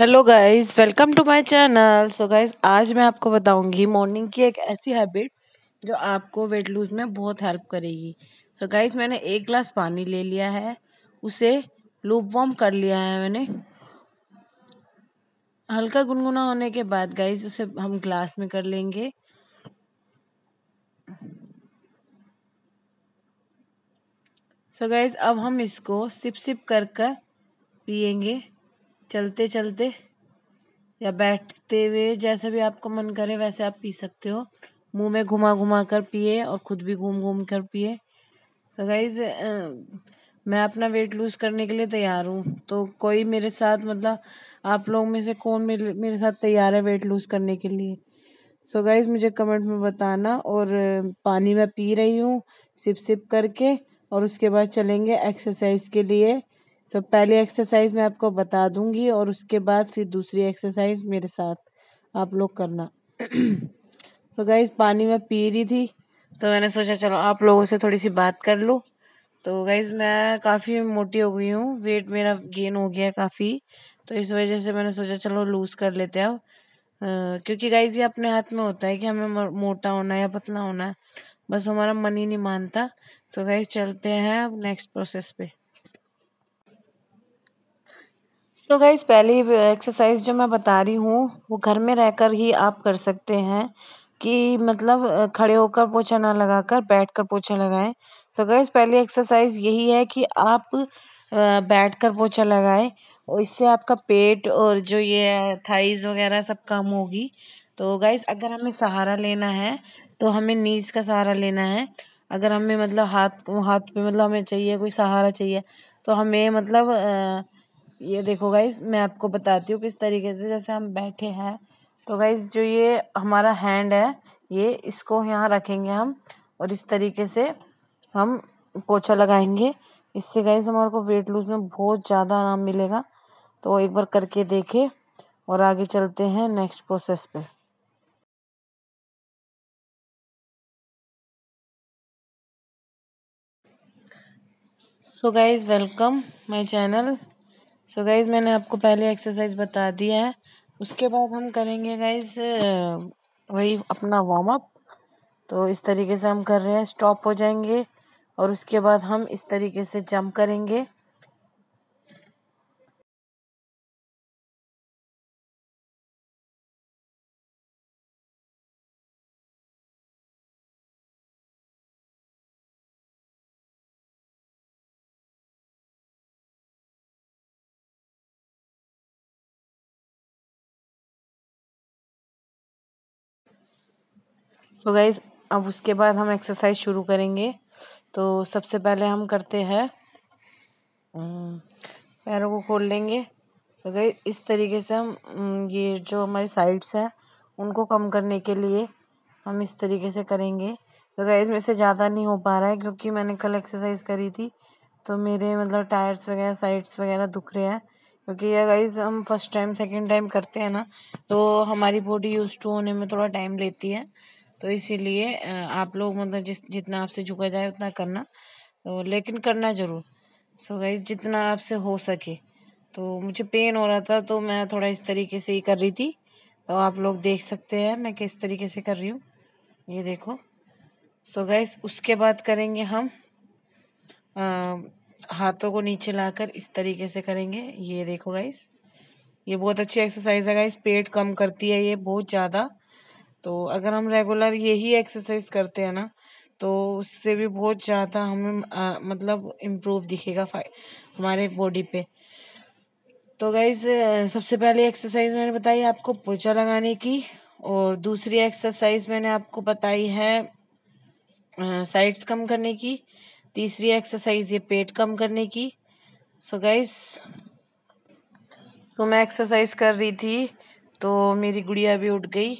Hello guys welcome to my channel so guys आज मैं आपको बताऊँगी मॉर्निंग की एक ऐसी हैबिट जो आपको वेट लूज में बहुत हेल्प करेगी। सो so गाइस मैंने एक गिलास पानी ले लिया है। उसे लूप वार्म कर लिया है मैंने। हल्का गुनगुना होने के बाद गाइस उसे हम ग्लास में कर लेंगे। सो so गाइस अब हम इसको सिप सिप कर कर पियेंगे। चलते चलते या बैठते हुए जैसे भी आपको मन करे वैसे आप पी सकते हो। मुँह में घुमा घुमा कर पिए और खुद भी घूम घूम कर पिए। सो गाइज़ मैं अपना वेट लूज करने के लिए तैयार हूँ। तो कोई मेरे साथ मतलब आप लोग में से कौन मेरे मेरे साथ तैयार है वेट लूज करने के लिए? सो so गाइज़ मुझे कमेंट में बताना और पानी मैं पी रही हूँ सिप सिप करके और उसके बाद चलेंगे एक्सरसाइज के लिए। तो पहली एक्सरसाइज मैं आपको बता दूँगी और उसके बाद फिर दूसरी एक्सरसाइज मेरे साथ आप लोग करना। तो गाइज़ पानी में पी रही थी तो मैंने सोचा चलो आप लोगों से थोड़ी सी बात कर लूँ। तो गाइज़ मैं काफ़ी मोटी हो गई हूँ वेट मेरा गेन हो गया काफ़ी तो इस वजह से मैंने सोचा चलो लूज़ कर लेते हैं अब। क्योंकि गाइज़ ये अपने हाथ में होता है कि हमें मोटा होना है या पतला होना है बस हमारा मन ही नहीं मानता। सो गाइज़ चलते हैं अब नेक्स्ट प्रोसेस पे। तो गाइज़ पहली एक्सरसाइज जो मैं बता रही हूँ वो घर में रहकर ही आप कर सकते हैं कि मतलब खड़े होकर पोछा ना लगाकर बैठ कर पोछा लगाएँ। तो गाइज़ पहली एक्सरसाइज यही है कि आप बैठ कर पोछा लगाएँ और इससे आपका पेट और जो ये थाइज वगैरह सब कम होगी। तो गाइज़ अगर हमें सहारा लेना है तो हमें नीज का सहारा लेना है। अगर हमें मतलब हाथ हाथ पे मतलब हमें चाहिए कोई सहारा चाहिए तो हमें मतलब आ, ये देखो गाइज़ मैं आपको बताती हूँ किस तरीके से जैसे हम बैठे हैं। तो गाइज़ जो ये हमारा हैंड है, ये इसको यहाँ रखेंगे हम और इस तरीके से हम पोछा लगाएँगे। इससे गाइज़ हमारे को वेट लूज में बहुत ज़्यादा आराम मिलेगा। तो एक बार करके देखे और आगे चलते हैं नेक्स्ट प्रोसेस पे। So guys welcome my channel so guys मैंने आपको पहले एक्सरसाइज बता दिया है। उसके बाद हम करेंगे गाइज़ वही अपना वार्म अप तो इस तरीके से हम कर रहे हैं स्टॉप हो जाएँगे। और उसके बाद हम इस तरीके से जंप करेंगे। सो गाइज़ अब उसके बाद हम एक्सरसाइज शुरू करेंगे। तो सबसे पहले हम करते हैं पैरों को खोल लेंगे। तो गई इस तरीके से हम ये जो हमारी साइड्स हैं, उनको कम करने के लिए हम इस तरीके से करेंगे। तो गाइज़ इसमें से ज़्यादा नहीं हो पा रहा है क्योंकि मैंने कल एक्सरसाइज करी थी। तो मेरे मतलब टायर्स वगैरह साइड्स वगैरह दुख रहे हैं। क्योंकि ये गाइज़ हम फ़र्स्ट टाइम सेकंड टाइम करते हैं ना तो हमारी बॉडी यूज़ टू होने में थोड़ा टाइम लेती है। तो इसीलिए आप लोग मतलब जिस जितना आपसे झुका जाए उतना करना तो लेकिन करना ज़रूर। सो गाइज़ जितना आपसे हो सके। तो मुझे पेन हो रहा था तो मैं थोड़ा इस तरीके से ही कर रही थी। तो आप लोग देख सकते हैं मैं किस तरीके से कर रही हूँ। ये देखो। सो गाइज़ उसके बाद करेंगे हम आ, हाथों को नीचे लाकर इस तरीके से करेंगे। ये देखो गाइस ये बहुत अच्छी एक्सरसाइज है गाइस पेट कम करती है ये बहुत ज़्यादा। तो अगर हम रेगुलर यही एक्सरसाइज करते हैं ना तो उससे भी बहुत ज़्यादा हमें आ, मतलब इम्प्रूव दिखेगा हमारे बॉडी पे। तो गाइज़ सबसे पहले एक्सरसाइज मैंने बताई आपको पोछा लगाने की और दूसरी एक्सरसाइज मैंने आपको बताई है साइड्स कम करने की तीसरी एक्सरसाइज ये पेट कम करने की। सो गाइज़ सो मैं एक्सरसाइज कर रही थी तो मेरी गुड़िया भी उठ गई।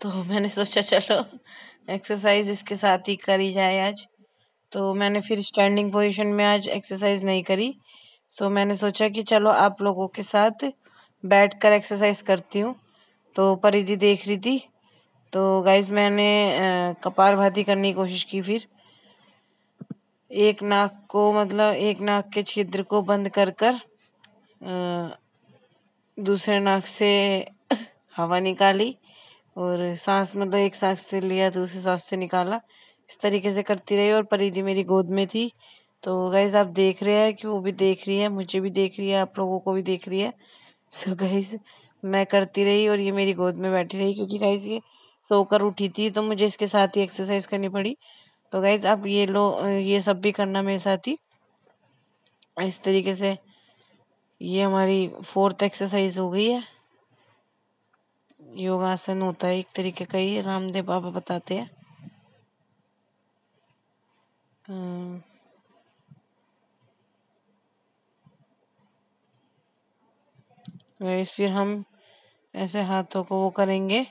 तो मैंने सोचा, चलो एक्सरसाइज इसके साथ ही करी जाए आज। तो मैंने फिर स्टैंडिंग पोजीशन में आज एक्सरसाइज नहीं करी। सो मैंने सोचा कि चलो, आप लोगों के साथ बैठ कर एक्सरसाइज करती हूँ। तो परिधि देख रही थी। तो गाइज़ मैंने कपार भाती करने की कोशिश की फिर। एक नाक को मतलब एक नाक के छिद्र को बंद कर कर दूसरे नाक से हवा निकाली। और सांस मतलब एक सांस से लिया, दूसरी सांस से निकाला। इस तरीके से करती रही और परिधि मेरी गोद में थी। तो गैस आप देख रहे हैं कि वो भी देख रही है, मुझे भी देख रही है, आप लोगों को भी देख रही है। सो गैस मैं करती रही और ये मेरी गोद में बैठी रही क्योंकि गैस ये सोकर उठी थी तो मुझे इसके साथ ही एक्सरसाइज करनी पड़ी। तो गैस आप ये लो, ये सब भी करना मेरे साथ ही। इस तरीके से ये हमारी फोर्थ एक्सरसाइज हो गई है। योगासन होता है। एक तरीके का ही रामदेव बाबा बताते हैं। इस फिर हम ऐसे हाथों को वो करेंगे।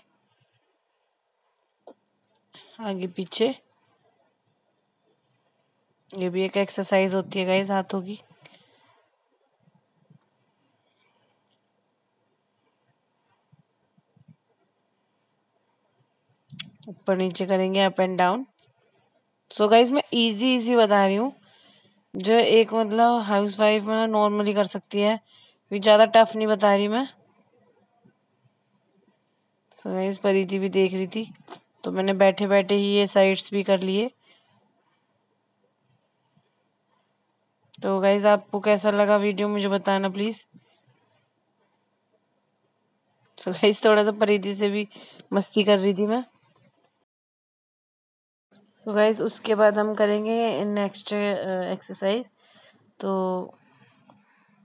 आगे पीछे। ये भी एक एक्सरसाइज होती है गाइस हाथों की। ऊपर नीचे करेंगे up and down so guys मैं इजी इजी बता रही हूँ। जो एक मतलब हाउस वाइफ नॉर्मली कर सकती है। क्योंकि ज़्यादा टफ नहीं बता रही मैं। सो गाइज़ परिधि भी देख रही थी। तो मैंने बैठे बैठे ही ये साइड्स भी कर लिए। तो गाइज़ आपको कैसा लगा वीडियो मुझे बताना प्लीज़ सो गाइज़ थोड़ा सा परिधि से भी मस्ती कर रही थी मैं। सो so गाइज़ उसके बाद हम करेंगे नेक्स्ट एक्सरसाइज तो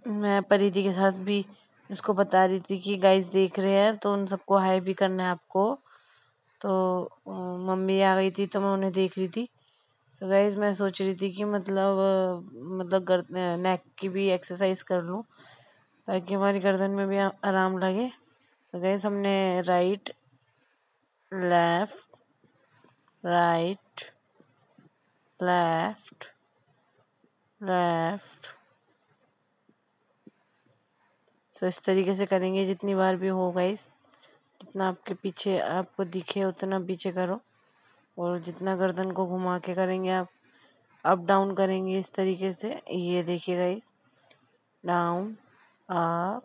मैं परिधि के साथ भी उसको बता रही थी कि गाइस देख रहे हैं तो उन सबको हाई भी करना है आपको. तो मम्मी आ गई थी तो मैं उन्हें देख रही थी. तो गाइज़ मैं सोच रही थी कि मतलब मतलब गर नेक की भी एक्सरसाइज कर लूँ, ताकि हमारी गर्दन में भी आराम लगे. तो गाइज़ हमने right left right left left so इस तरीके से करेंगे जितनी बार भी हो गाइस जितना आपके पीछे आपको दिखे, उतना पीछे करो। और जितना गर्दन को घुमा के करेंगे आप अप डाउन करेंगे इस तरीके से। ये देखिए guys down up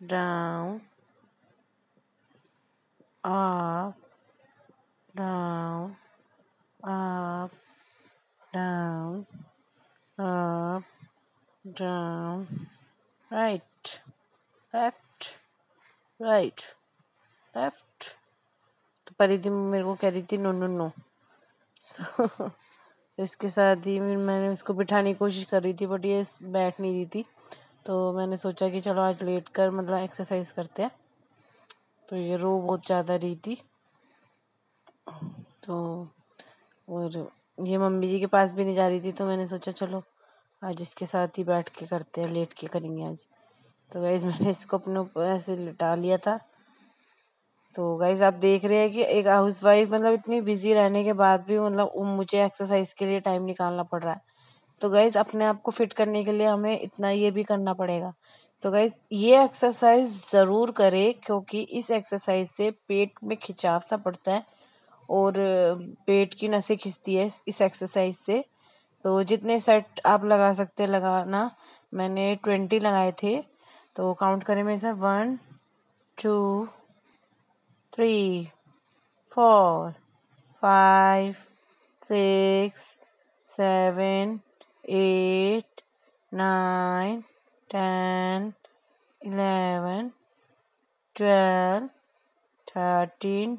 down up down, up, down, up, down, right, left, right, left. तो परिधि मेरे को कह रही थी नो नो नो इसके साथ ही फिर मैंने उसको बिठाने की कोशिश कर रही थी बट ये बैठ नहीं रही थी। तो मैंने सोचा कि चलो आज लेट कर मतलब एक्सरसाइज करते हैं। तो ये रो बहुत ज़्यादा रही थी। तो और ये मम्मी जी के पास भी नहीं जा रही थी तो मैंने सोचा चलो आज इसके साथ ही बैठ के करते हैं, लेट के करेंगे आज। तो गाइज़ मैंने इसको अपने ऊपर ऐसे लिटा लिया था। तो गाइज़ आप देख रहे हैं कि एक हाउस वाइफ मतलब इतनी बिज़ी रहने के बाद भी मतलब मुझे एक्सरसाइज के लिए टाइम निकालना पड़ रहा है। तो गाइज़ अपने आप को फिट करने के लिए हमें इतना ये भी करना पड़ेगा। सो so गाइज़ ये एक्सरसाइज ज़रूर करें, क्योंकि इस एक्सरसाइज से पेट में खिंचाव सा पड़ता है। और पेट की नसें खिंचती है इस एक्सरसाइज से। तो जितने सेट आप लगा सकते हैं लगाना, मैंने ट्वेंटी लगाए थे। तो काउंट करें मेरे साथ। One two three four five six seven eight nine ten eleven twelve thirteen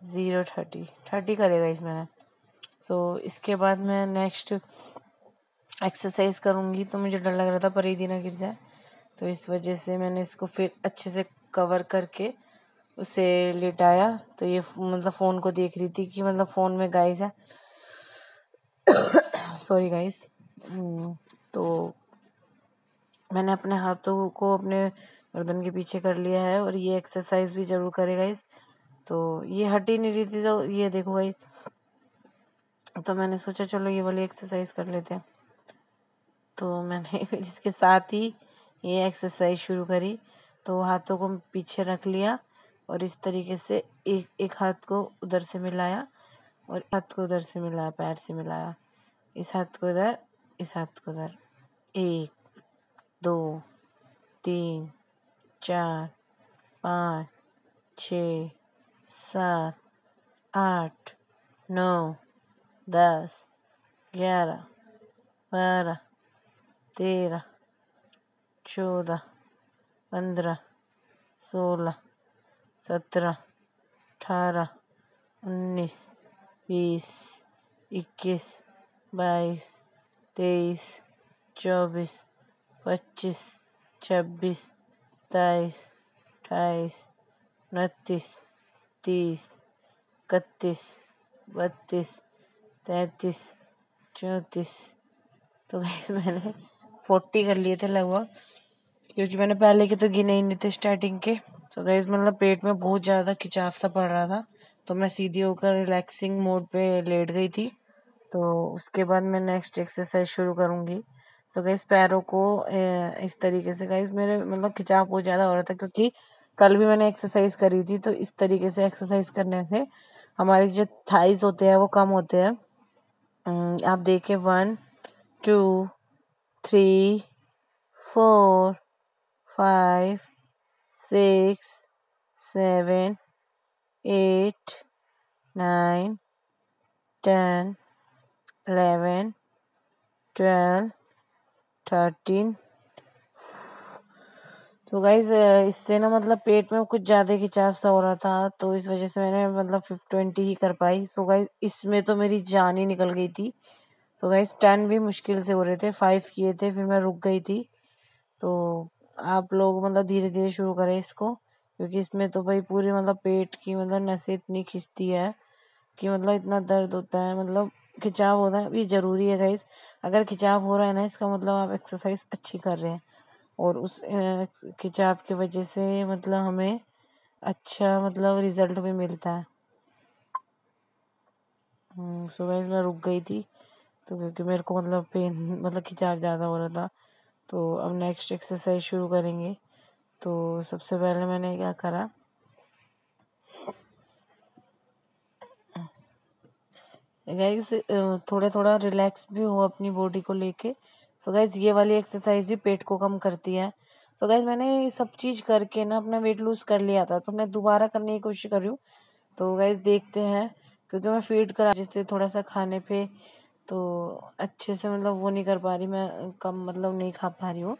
zero thirty thirty करेगा इसमें सो so, इसके बाद मैं नेक्स्ट एक्सरसाइज करूँगी तो मुझे डर लग रहा था पर ना गिर जाए। तो इस वजह से मैंने इसको फिर अच्छे से कवर करके उसे लिटाया। तो ये मतलब फ़ोन को देख रही थी कि मतलब फ़ोन में गाइस है। सॉरी गाइस तो मैंने अपने हाथों को अपने गर्दन के पीछे कर लिया है और ये एक्सरसाइज भी ज़रूर करेगा इस। तो ये हट ही नहीं रही थी तो ये देखो भाई। तो मैंने सोचा, चलो ये वाली एक्सरसाइज कर लेते हैं। तो मैंने इसके साथ ही ये एक्सरसाइज शुरू करी। तो हाथों को पीछे रख लिया और इस तरीके से एक एक हाथ को उधर से मिलाया और हाथ को उधर से मिलाया, पैर से मिलाया। इस हाथ को इधर, इस हाथ को उधर। एक, दो, तीन, चार, पाँच, छ सात, आठ, नौ, दस, ग्यारह, बारह, तेरह, चौदह, पंद्रह, सोलह, सत्रह, अठारह, उन्नीस, बीस, इक्कीस, बाईस, तेईस, चौबीस, पच्चीस, छब्बीस, सत्ताईस, अट्ठाईस, उनतीस। तीस इकतीस, बत्तीस, तैंतीस, चौंतीस। तो गैस मैंने फोर्टी कर लिए थे लगभग, क्योंकि मैंने पहले के तो गिने ही नहीं थे स्टार्टिंग के। तो गैस मतलब पेट में बहुत ज़्यादा खिंचाव सा पड़ रहा था। तो मैं सीधी होकर रिलैक्सिंग मोड पे लेट गई थी। तो उसके बाद मैं नेक्स्ट एक्सरसाइज शुरू करूँगी। सो गैस पैरों को इस तरीके से गैस मेरे मतलब खिंचाव बहुत ज़्यादा हो रहा था, क्योंकि कल भी मैंने एक्सरसाइज करी थी तो इस तरीके से एक्सरसाइज करने से हमारे जो थाइस होते हैं, वो कम होते हैं। आप देखें one two three four five six seven eight nine ten eleven twelve thirteen तो गाइज़ इससे ना मतलब पेट में कुछ ज़्यादा खिंचाव सा हो रहा था तो इस वजह से मैंने मतलब फिफ्ट ट्वेंटी ही कर पाई। सो गाइज़ इसमें तो मेरी जान ही निकल गई थी। तो गाइज़ टेन भी मुश्किल से हो रहे थे फाइव किए थे, फिर मैं रुक गई थी। तो आप लोग मतलब धीरे धीरे शुरू करें इसको, क्योंकि इसमें तो भाई पूरी मतलब पेट की मतलब नसें इतनी खिंचती है कि मतलब इतना दर्द होता है मतलब खिंचाव होता है ये ज़रूरी है गाइज़ अगर खिंचाव हो रहा है ना, इसका मतलब आप एक्सरसाइज अच्छी कर रहे हैं। और उस खिंचाव की वजह से मतलब हमें अच्छा मतलब रिज़ल्ट भी मिलता है। सुबह हम्म, मैं रुक गई थी तो क्योंकि मेरे को मतलब पेन मतलब खिंचाव ज़्यादा हो रहा था तो अब नेक्स्ट एक्सरसाइज शुरू करेंगे। तो सबसे पहले मैंने क्या करा गाइस थोड़ा थोड़ा रिलैक्स भी हो अपनी बॉडी को लेके सो गाइस ये वाली एक्सरसाइज भी पेट को कम करती है। सो गाइस मैंने ये सब चीज़ करके ना अपना वेट लूज कर लिया था तो मैं दोबारा करने की कोशिश कर रही हूँ। तो गाइस देखते हैं, क्योंकि मैं फ़ीड करा, जिससे थोड़ा सा खाने पे तो अच्छे से मतलब वो नहीं कर पा रही, मैं कम मतलब नहीं खा पा रही हूँ।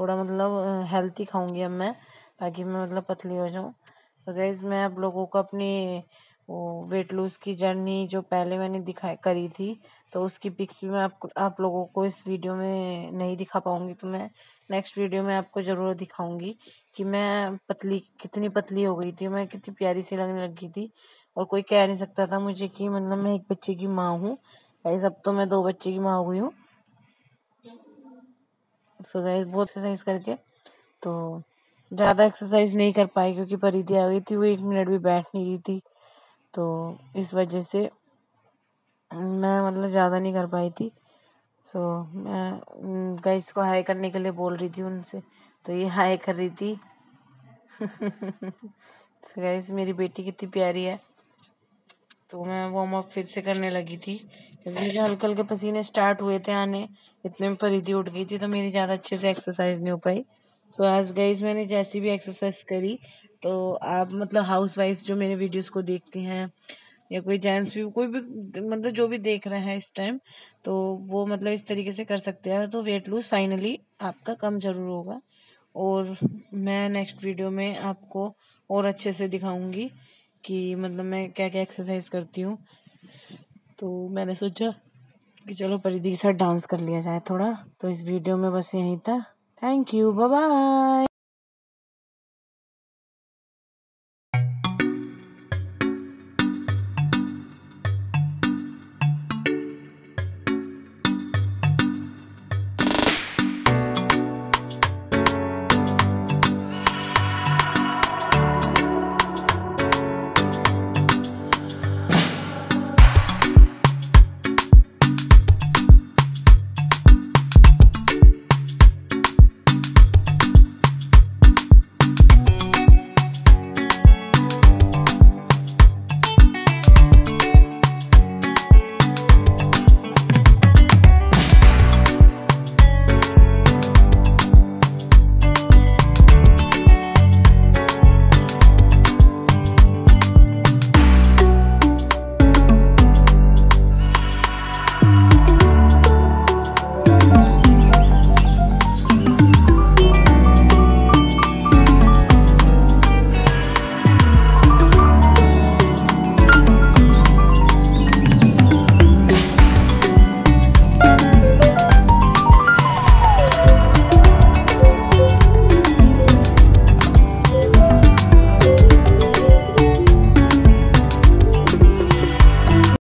थोड़ा मतलब हेल्थी खाऊँगी अब मैं, ताकि मैं मतलब पतली हो जाऊँ। तो गाइज़ मैं आप लोगों को अपनी वो वेट लूज़ की जर्नी जो पहले मैंने दिखाई करी थी तो उसकी पिक्स भी मैं आपको, आप लोगों को इस वीडियो में नहीं दिखा पाऊँगी तो मैं नेक्स्ट वीडियो में आपको ज़रूर दिखाऊँगी कि मैं पतली, कितनी पतली हो गई थी, मैं कितनी प्यारी सी लगने लगी थी। और कोई कह नहीं सकता था मुझे कि मतलब मैं एक बच्चे की माँ हूँ। गाइस अब तो मैं दो बच्चे की माँ हो गई हूँ। सो बहुत एक्सरसाइज करके तो ज़्यादा एक्सरसाइज नहीं कर पाई क्योंकि परिधि आ गई थी, वो एक मिनट भी बैठ नहीं रही थी। तो इस वजह से मैं मतलब ज़्यादा नहीं कर पाई थी। सो मैं गाइस को हाई करने के लिए बोल रही थी उनसे तो ये हाई कर रही थी। सो गाइस मेरी बेटी कितनी प्यारी है। तो मैं वार्म अप फिर से करने लगी थी, क्योंकि मुझे हल्के हल्के पसीने स्टार्ट हुए थे आने। इतने में परिधि उठ गई थी तो मेरी ज़्यादा अच्छे से एक्सरसाइज नहीं हो पाई। सो आज गाइज़ मैंने जैसी भी एक्सरसाइज करी तो आप मतलब हाउस वाइफ जो मेरे वीडियोस को देखते हैं, या कोई जेंट्स भी, कोई भी मतलब जो भी देख रहा है इस टाइम तो वो मतलब इस तरीके से कर सकते हैं। तो वेट लूज फाइनली आपका कम ज़रूर होगा। और मैं नेक्स्ट वीडियो में आपको और अच्छे से दिखाऊँगी कि मतलब मैं क्या क्या एक्सरसाइज करती हूँ। तो मैंने सोचा कि चलो परिधि के साथ डांस कर लिया जाए थोड़ा। तो इस वीडियो में बस यहीं था। Thank you bye